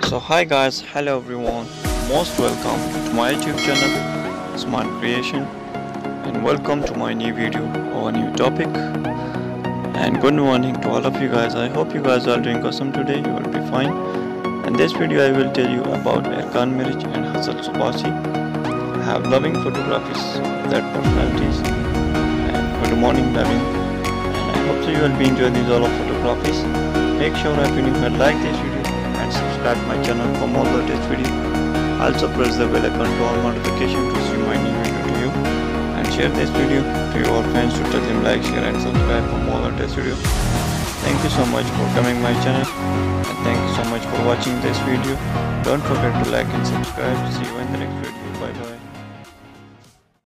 So hi guys, hello everyone, most welcome to my YouTube channel Usman Creation and welcome to my new video or new topic and good morning to all of you guys. I hope you guys are doing awesome today, you will be fine. In this video I will tell you about Erkan Meric and Hazal Subasi have loving photographies that personalities and good morning loving and I hope so you will be enjoying these all of photographies. Make sure if you like this subscribe my channel for more latest video. Also press the bell icon to all notification to see my new video to you. And share this video to your friends to tell them like, share and subscribe for more latest video. Thank you so much for coming my channel and thank you so much for watching this video. Don't forget to like and subscribe. See you in the next video.